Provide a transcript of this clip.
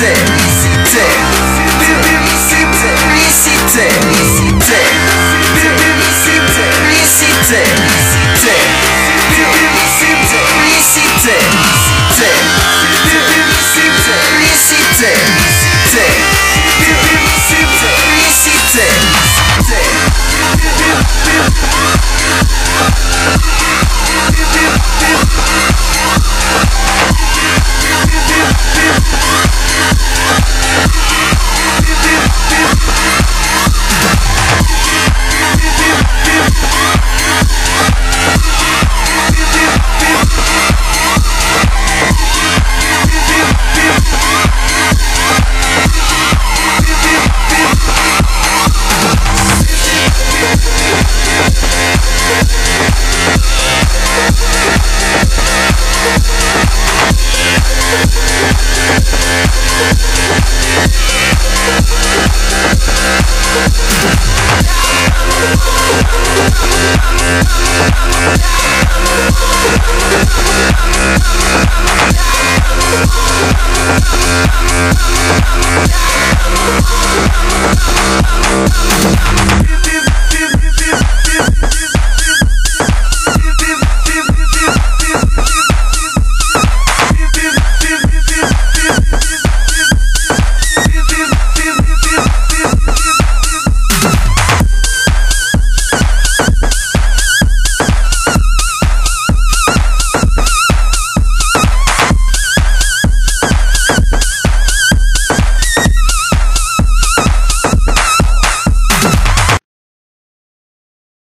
Réciter Yeah.